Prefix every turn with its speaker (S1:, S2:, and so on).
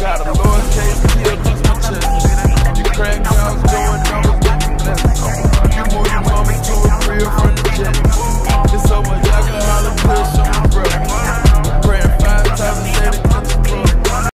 S1: got a look.